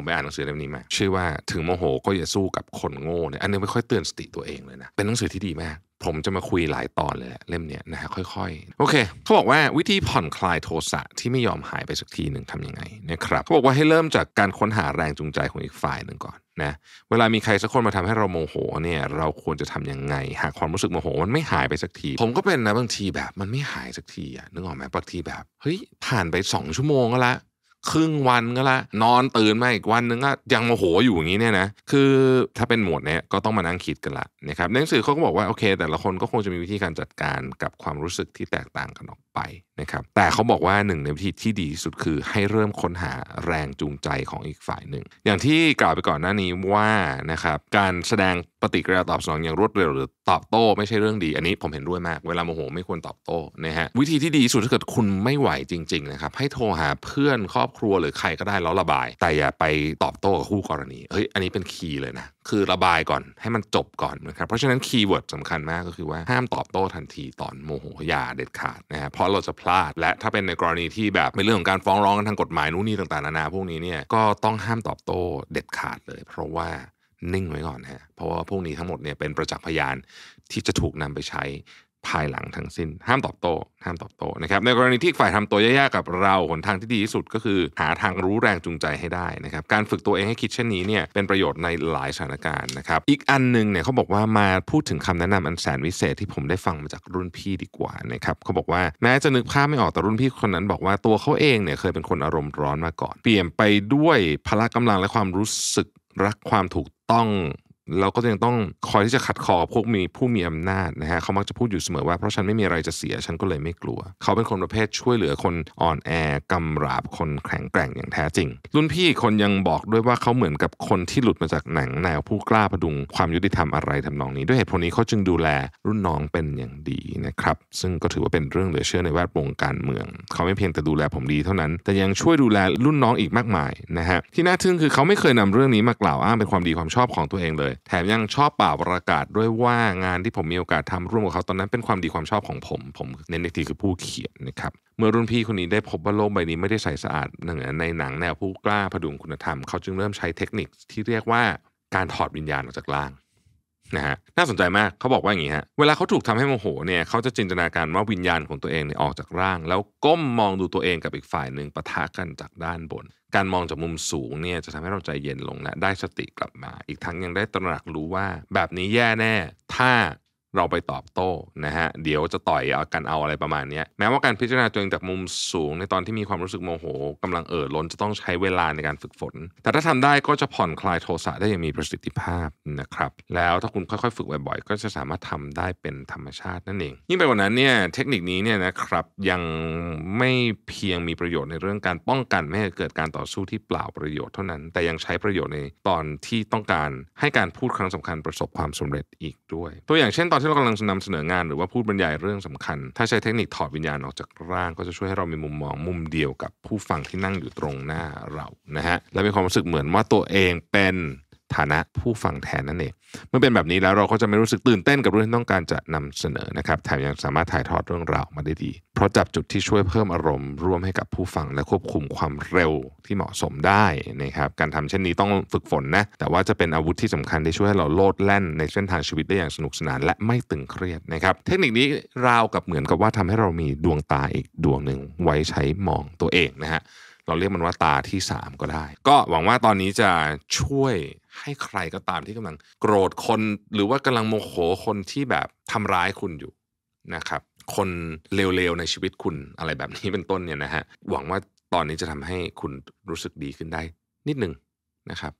ผมไปอ่านหนังสือเล่มนี้มาชื่อว่าถึงโมโหก็อย่าสู้กับคนโง่เนี่ยอันนี้ไม่ค่อยเตือนสติตัวเองเลยนะ เป็นหนังสือที่ดีมาก ผมจะมาคุยหลายตอนเลยแหละเล่มเนี้ยนะฮะค่อยๆ โอเคเขาบอกว่าวิธีผ่อนคลายโทสะที่ไม่ยอมหายไปสักทีหนึ่งทำยังไงนะครับเขาบอกว่าให้เริ่มจากการค้นหาแรงจูงใจของอีกฝ่ายหนึ่งก่อนนะเวลามีใครสักคนมาทำให้เราโมโหเนี่ยเราควรจะทำยังไง หากความรู้สึกโมโหมันไม่หายไปสักที ผมก็เป็นนะบางทีแบบมันไม่หายสักทีอะนึกออกไหมบางทีแบบเฮ้ยผ่านไปสองชั่วโมงก็ละ ครึ่งวันก็ละ นอนตื่นมาอีกวันนึงก็ยังโมโหอยู่อย่างนี้เนี่ยนะคือถ้าเป็นหมวดเนี้ยก็ต้องมานั่งคิดกันละนะครับในหนังสือเขาก็บอกว่าโอเค แต่ละคนก็คงจะมีวิธีการจัดการกับความรู้สึกที่แตกต่างกันออกไป นะครับแต่เขาบอกว่าหนึ่งในวิธีที่ดีที่สุดคือให้เริ่มค้นหาแรงจูงใจของอีกฝ่ายหนึ่ง อย่างที่กล่าวไปก่อนหน้านี้ว่านะครับการแสดงปฏิกิริยาตอบสนองอย่างรวดเร็วหรือตอบโต้ไม่ใช่เรื่องดี อันนี้ผมเห็นด้วยมาก เวลาโมโหไม่ควรตอบโต้นะฮะวิธีที่ดีที่สุดถ้าเกิดคุณไม่ไหวจริงๆนะครับให้โทรหาเพื่อนครอบครัวหรือใครก็ได้แล้วระบาย แต่อย่าไปตอบโต้กับคู่กรณีเฮ้ยอันนี้เป็น key เลยนะคือระบายก่อนให้มันจบก่อนนะครับเพราะฉะนั้น keyword สำคัญมากก็คือว่าห้ามตอบโต้ทันทีตอนโมโหอย่าเด็ดขาดนะฮะเพราะเราจะพลาด และถ้าเป็นในกรณีที่แบบเป็นเรื่องของการฟ้องร้องกันทางกฎหมายนู่นนี่ต่างๆนานาพวกนี้เนี่ยก็ต้องห้ามตอบโต้เด็ดขาดเลย เพราะว่านิ่งไว้ก่อนฮะเพราะว่าพวกนี้ทั้งหมดเนี่ยเป็นประจักษ์พยานที่จะถูกนำไปใช้ ภายหลังทั้งสิ้น ห้ามตอบโต้ห้ามตอบโต้นะครับในกรณีที่ฝ่ายทำตัวแยากๆกับเราหนทางที่ดีที่สุดก็คือ หาทางรู้แรงจูงใจให้ได้นะครับการฝึกตัวเองให้คิดเช่นนี้เนี่ยเป็นประโยชน์ในหลายสถานการณ์นะครับอีกอันหนึ่งเนี่ยเขาบอกว่ามาพูดถึงคำแนะนำอันแสนวิเศษที่ผมได้ฟังมาจากรุ่นพี่ดีกว่านะครับเขาบอกว่าแม้จะนึกภาพไม่ออกแต่รุ่นพี่คนนั้นบอกว่าตัวเขาเองเนี่ยเคยเป็นคนอารมณ์ร้อนมาก่อน เปลี่ยนไปด้วยพละกำลังและความรู้สึกรักความถูกต้อง เราก็ยังต้องคอยที่จะขัดคอพวกมีผู้มีอำนาจนะฮะเขามักจะพูดอยู่เสมอว่าเพราะฉันไม่มีอะไรจะเสียฉันก็เลยไม่กลัว เขาเป็นคนประเภทช่วยเหลือคนอ่อนแอกำราบคนแข็งแกร่งอย่างแท้จริง รุ่นพี่คนยังบอกด้วยว่าเขาเหมือนกับคนที่หลุดมาจากหนังแนวผู้กล้าประดุงความยุติธรรมอะไรทำนองนี้ ด้วยเหตุผลนี้เขาจึงดูแลรุ่นน้องเป็นอย่างดีนะครับซึ่งก็ถือว่าเป็นเรื่องเหลือเชื่อในแวดวงการเมือง เขาไม่เพียงแต่ดูแลผมดีเท่านั้น แต่ยังช่วยดูแลรุ่นน้องอีกมากมายนะฮะที่น่าทึ่งคือเขาไม่เคยนำเรื่องนี้มากล่าวอ้างเป็นความดีความชอบของตัวเองเลยแถมยังชอบเป่าประกาศด้วยว่างานที่ผมมีโอกาสทำร่วมกับเขาตอนนั้นเป็นความดีความชอบของผม ผมเน้นในทีคือผู้เขียนนะครับเมื่อรุ่นพี่คนนี้ได้พบว่าโลกใบนี้ไม่ได้ใสสะอาดเหนือในหนังแนวผู้กล้าผดุงคุณธรรม เขาจึงเริ่มใช้เทคนิคที่เรียกว่าการถอดวิญญาณออกจากร่าง นะฮะน่าสนใจมากเขาบอกว่าอย่างนี้ฮะเวลาเขาถูกทำให้โมโหเนี่ยเขาจะจินตนาการว่าวิญญาณของตัวเองเนี่ยออกจากร่าง แล้วก้มมองดูตัวเองกับอีกฝ่ายหนึ่งปะทะกันจากด้านบน การมองจากมุมสูงเนี่ยจะทำให้เราใจเย็นลงและได้สติกลับมา อีกทั้งยังได้ตระหนักรู้ว่าแบบนี้แย่แน่ ถ้า เราไปตอบโต้นะฮะเดี๋ยวจะต่อยเอากันเอาอะไรประมาณนี้แม้ว่าการพิจารณาตัวเองจากมุมสูงในตอนที่มีความรู้สึกโมโหกำลังเอ่อล้นจะต้องใช้เวลาในการฝึกฝน แต่ถ้าทำได้ก็จะผ่อนคลายโทสะได้อย่างมีประสิทธิภาพนะครับแล้วถ้าคุณค่อยๆ ฝึกบ่อยๆ ก็จะสามารถทำได้เป็นธรรมชาตินั่นเอง ยิ่งไปกว่านั้นเนี่ยเทคนิคนี้เนี่ยนะครับยังไม่เพียงมีประโยชน์ในเรื่องการป้องกันไม่ให้เกิดการต่อสู้ที่เปล่าประโยชน์เท่านั้น แต่ยังใช้ประโยชน์ในตอนที่ต้องการให้การพูดครั้งสำคัญประสบความสำเร็จอีกด้วย ตัวอย่างเช่นตอนที่เรากำลังนำเสนองานหรือว่าพูดบรรยายเรื่องสำคัญ ถ้าใช้เทคนิคถอดวิญญาณออกจากร่าง ก็จะช่วยให้เรามีมุมมองมุมเดียวกับผู้ฟังที่นั่งอยู่ตรงหน้าเรานะฮะและมีความรู้สึกเหมือนว่าตัวเองเป็น ฐานะผู้ฟังแทนนั่นเอง เมื่อเป็นแบบนี้แล้วเราก็จะไม่รู้สึกตื่นเต้นกับเรื่องที่ต้องการจะนำเสนอนะครับ แถมยังสามารถถ่ายทอดเรื่องราวมาได้ดี เพราะจับจุดที่ช่วยเพิ่มอารมณ์ร่วมให้กับผู้ฟังและควบคุมความเร็วที่เหมาะสมได้นะครับ การทำเช่นนี้ต้องฝึกฝนนะ แต่ว่าจะเป็นอาวุธที่สำคัญที่ช่วยให้เราโลดแล่นในเส้นทางชีวิตได้อย่างสนุกสนานและไม่ตึงเครียดนะครับ เทคนิคนี้ราวกับเหมือนกับว่าทำให้เรามีดวงตาอีกดวงหนึ่งไว้ใช้มองตัวเองนะฮะเราเรียกมันว่าตาที่ 3 ก็ได้ ก็หวังว่าตอนนี้จะช่วย ให้ใครก็ตามที่กำลังโกรธคน หรือว่ากำลังโมโหคนที่แบบทำร้ายคุณอยู่นะครับ คนเลวๆในชีวิตคุณอะไรแบบนี้เป็นต้นเนี่ยนะฮะหวังว่าตอนนี้จะทำให้คุณรู้สึกดีขึ้นได้นิดหนึ่งนะครับ